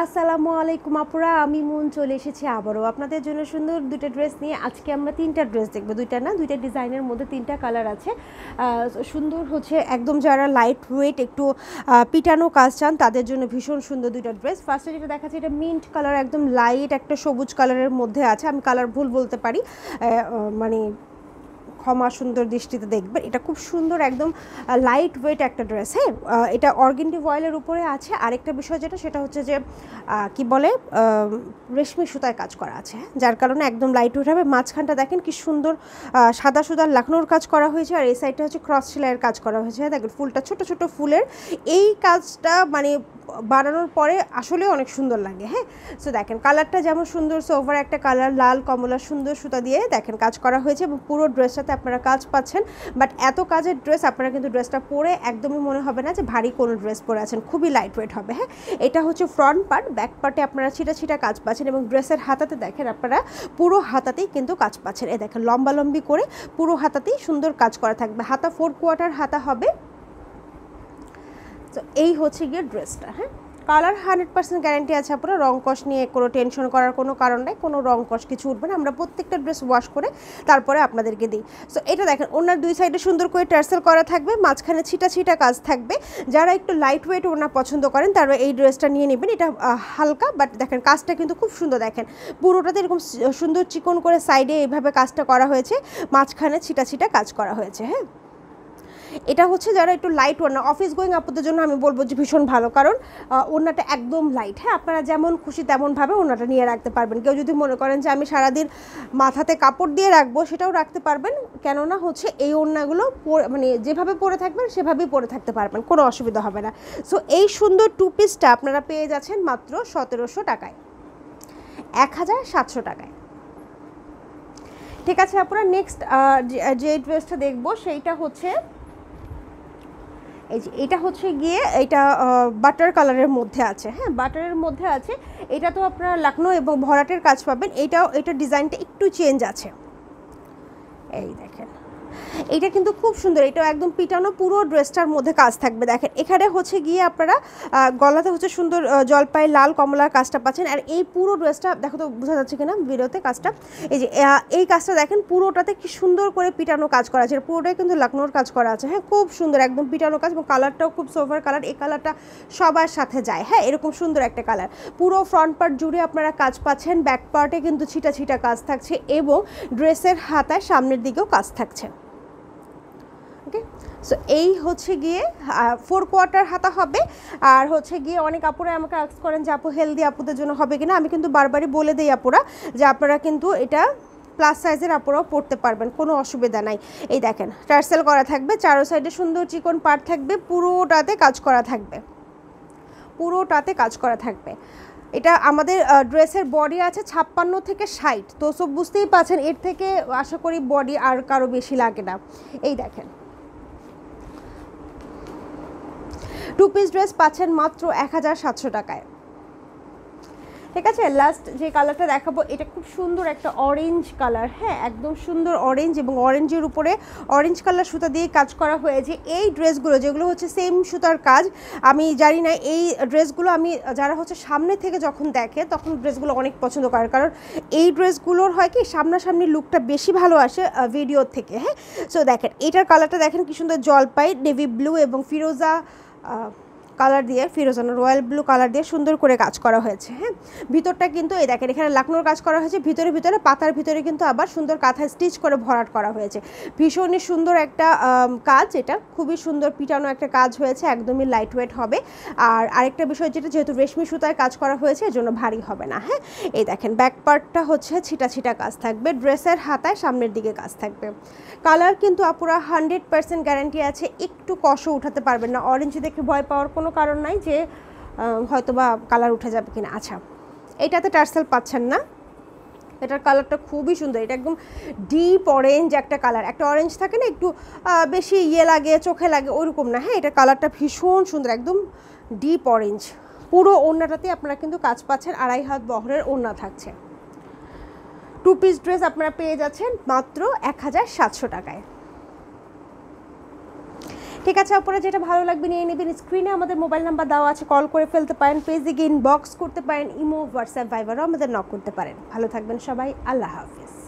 আসসালামু আলাইকুম আপুরা, আমি মন চলে এসেছি আবারও। আপনাদের জন্য সুন্দর দুটো ড্রেস নিয়ে আজকে আমরা তিনটা ড্রেস দেখব। দুইটা না, দুইটা ডিজাইনের মধ্যে তিনটা কালার আছে। সুন্দর হচ্ছে একদম যারা লাইট ওয়েট একটু পিটানো কাজ চান, তাদের জন্য ভীষণ সুন্দর দুইটা ড্রেস। ফার্স্টে যেটা দেখাচ্ছে, এটা মিন্ট কালার একদম লাইট একটা সবুজ কালারের মধ্যে আছে। আমি কালার ভুল বলতে পারি। মানে ক্ষমা সুন্দর দৃষ্টিতে দেখবেন। এটা খুব সুন্দর একদম লাইট ওয়েট একটা ড্রেস হ্যাঁ? এটা অর্গেন্ডি ভয়েলের উপরে আছে। আরেকটা বিষয় যেটা, সেটা হচ্ছে যে কি বলে রেশমি সুতায় কাজ করা আছে হ্যাঁ? যার কারণে একদম লাইট ওয়েট হবে। মাঝখানটা দেখেন কি সুন্দর সাদা সুদার লাখনোর কাজ করা হয়েছে, আর এই সাইডটা হচ্ছে ক্রস সেলাইয়ের কাজ করা হয়েছে। হ্যাঁ দেখেন, ফুলটা ছোট ছোট ফুলের। এই কাজটা মানে বানানোর পরে আসলে অনেক সুন্দর লাগে হ্যাঁ? সো দেখেন কালারটা যেমন সুন্দর সোভার একটা কালার লাল, কমলা, সুন্দর সুতা দিয়ে দেখেন কাজ করা হয়েছে এবং পুরো ড্রেসটাতে আপনারা কাজ পাচ্ছেন। বাট এত কাজের ড্রেস আপনারা কিন্তু ড্রেসটা পরে একদমই মনে হবে না যে ভারী কোনো ড্রেস পরে আছেন, খুবই লাইট ওয়েট হবে হ্যাঁ? এটা হচ্ছে ফ্রন্ট পার্ট ব্যাক পার্টে আপনারা ছিটা ছিটা কাজ পাচ্ছেন এবং ড্রেসের হাতাতে দেখেন আপনারা পুরো হাতাতেই কিন্তু কাজ পাচ্ছেন। এ দেখেন লম্বা লম্বি করে পুরো হাতাতেই সুন্দর কাজ করা থাকবে। হাতা ফোর কোয়ার্টার হাতা হবে। তো এই হচ্ছে গিয়ে ড্রেসটা হ্যাঁ? কালার হান্ড্রেড পার্সেন্ট গ্যারান্টি আছে আপনারা রং কষ নিয়ে কোনো টেনশন করার কোনো কারণ নেই, কোনো রং কষ কিছু উঠবে না, আমরা প্রত্যেকটা ড্রেস ওয়াশ করে তারপরে আপনাদেরকে দিই। সো এটা দেখেন, ওনার দুই সাইডে সুন্দর করে টার্সেল করা থাকবে, মাঝখানে ছিটা ছিটা কাজ থাকবে। যারা একটু লাইট ওয়েট ওনার পছন্দ করেন, তারা এই ড্রেসটা নিয়ে নেবেন, এটা হালকা বাট দেখেন কাজটা কিন্তু খুব সুন্দর, দেখেন। পুরোটাতে এরকম সুন্দর চিকন করে সাইডে এইভাবে কাজটা করা হয়েছে, মাঝখানে ছিটা ছিটা কাজ করা হয়েছে হ্যাঁ? এটা হচ্ছে যারা একটু লাইট ওড়না অফিস গোয়িং আপুদের জন্য আমি বলব যে ভীষণ ভালো। কারণ ওড়নাটা একদম লাইট হ্যাঁ আপনারা যেমন খুশি তেমনভাবে ওড়নাটা নিয়ে রাখতে পারবেন। কেউ যদি মনে করেন যে আমি সারাদিন মাথাতে কাপড় দিয়ে রাখব, সেটাও রাখতে পারবেন। কেননা হচ্ছে এই ওড়নাগুলো মানে যেভাবে পরে থাকবেন, সেভাবেই পরে থাকতে পারবেন। কোনো অসুবিধা হবে না। সো এই সুন্দর টু পিসটা আপনারা পেয়ে যাচ্ছেন মাত্র সতেরোশো টাকায়। এক হাজার সাতশো টাকায়। ঠিক আছে, আপনারা নেক্সট যে ড্রেসটা দেখব, সেইটা হচ্ছে এই যে, এটা হচ্ছে গিয়ে এটা বাটার কালারের মধ্যে আছে। হ্যাঁ বাটারের মধ্যে আছে। এটা তো আপনারা লাখনৌ এবং ভরাটের কাজ পাবেন। এটাও, এটা ডিজাইনটা একটু চেঞ্জ আছে। এই দেখেন। এটা কিন্তু খুব সুন্দর এটা একদম পিটানো পুরো ড্রেসটার মধ্যে কাজ থাকবে। দেখেন, এখানে হচ্ছে গিয়ে আপনারা গলাতে হচ্ছে সুন্দর জলপাই, লাল কমলার কাজটা পাচ্ছেন। আর এই পুরো ড্রেসটা, দেখো তো, বোঝা যাচ্ছে কিনা ভিডিওতে কাজটা? এই যে এই কাজটা দেখেন, পুরোটাতে কি সুন্দর করে পিটানো কাজ করা আছে। পুরোটাই কিন্তু লাকনোর কাজ করা আছে। হ্যাঁ খুব সুন্দর, একদম পিটানো কাজ এবং কালারটাও খুব সোভার কালার। এই কালারটা সবার সাথে যায়। হ্যাঁ এরকম সুন্দর একটা কালার। পুরো ফ্রন্ট পার্ট জুড়ে আপনারা কাজ পাচ্ছেন, ব্যাক পার্টে কিন্তু ছিটা ছিটা কাজ থাকছে এবং ড্রেসের হাতায় সামনের দিকেও কাজ থাকছে। ওকে? সো এই হচ্ছে গিয়ে ফোর কোয়ার্টার হাতা হবে। আর হচ্ছে গিয়ে অনেক আপুরা আমাকে আক্স করেন যে, আপু হেলদি আপুদের জন্য হবে কিনা? আমি কিন্তু বারবারই বলে দিই আপুরা যে, আপনারা কিন্তু এটা প্লাস সাইজের আপুরাও পড়তে পারবেন, কোনো অসুবিধা নাই। এই দেখেন টার্সেল করা থাকবে, চারো সাইডে সুন্দর চিকন পার্ট থাকবে, পুরোটাতে কাজ করা থাকবে। পুরোটাতে কাজ করা থাকবে। এটা আমাদের ড্রেসের বডি আছে ছাপ্পান্ন থেকে ষাট। তো সব বুঝতেই পারছেন, এর থেকে আশা করি বডি আর কারও বেশি লাগে না। এই দেখেন। টু পিস ড্রেস পাচ্ছেন মাত্র এক হাজার সাতশো টাকায়। ঠিক আছে লাস্ট যে কালারটা দেখাবো, এটা খুব সুন্দর একটা অরেঞ্জ কালার হ্যাঁ একদম সুন্দর অরেঞ্জ এবং অরেঞ্জের উপরে অরেঞ্জ কালার সুতা দিয়ে কাজ করা হয়েছে। এই ড্রেসগুলো, যেগুলো হচ্ছে সেম সুতার কাজ, আমি জানি না, এই ড্রেসগুলো আমি, যারা হচ্ছে সামনে থেকে যখন দেখে, তখন ড্রেসগুলো অনেক পছন্দ করে। কারণ এই ড্রেসগুলোর হয় কি, সামনাসামনি লুকটা বেশি ভালো আসে ভিডিওর থেকে হ্যাঁ? সো দেখেন, এটার কালারটা দেখেন কি সুন্দর জলপাই নেভি ব্লু এবং ফিরোজা uh, কালার দিয়ে, ফিরোজানো রয়্যাল ব্লু কালার দিয়ে সুন্দর করে কাজ করা হয়েছে হ্যাঁ? ভিতরটা কিন্তু, এই দেখেন, এখানে লাকনোর কাজ করা হয়েছে, ভিতরে ভিতরে, পাতার ভিতরে কিন্তু আবার সুন্দর কাঁথা স্টিচ করে ভরাট করা হয়েছে। ভীষণই সুন্দর একটা কাজ এটা, খুবই সুন্দর পিটানো একটা কাজ হয়েছে, একদমই লাইট ওয়েট হবে। আর আরেকটা বিষয় যেটা, যেহেতু রেশমি সুতায় কাজ করা হয়েছে এর জন্য ভারী হবে না হ্যাঁ? এই দেখেন ব্যাক পার্টটা হচ্ছে ছিটা ছিটা কাজ থাকবে ড্রেসের হাতায় সামনের দিকে কাজ থাকবে। কালার কিন্তু আপুরা হান্ড্রেড পার্সেন্ট গ্যারান্টি আছে, একটু কষ উঠাতে পারবেন না অরেঞ্জ দেখে ভয় পাওয়ার কোনো কারণ নাই যে হয়তো বা কালার উঠে যাবে কিনা। আচ্ছা এটাতে টার্সেল পাচ্ছেন না। এটার কালারটা খুবই সুন্দর। এটা একদম ডিপ অরেঞ্জ একটা কালার একটা অরেঞ্জ থাকে না, একটু বেশি ইয়ে লাগে, চোখে লাগে, ওরকম না। হ্যাঁ এটার কালারটা ভীষণ সুন্দর, একদম ডিপ অরেঞ্জ পুরো ওড়নাটাতে আপনারা কিন্তু কাজ পাচ্ছেন। আড়াই হাত বহরের ওড়না থাকছে। টু পিস ড্রেস আপনারা পেয়ে যাচ্ছেন মাত্র এক হাজার সাতশো টাকায়। ঠিক আছে, আপনারা যেটা ভালো লাগবে নিয়ে নেবেন। স্ক্রিনে আমাদের মোবাইল নাম্বার দেওয়া আছে কল করে ফেলতে পারেন গিয়ে ইনবক্স করতে পারেন, ইমো হোয়াটসঅ্যাপ ভাইবারও আমাদের নক করতে পারেন। ভালো থাকবেন সবাই, আল্লাহ হাফিজ।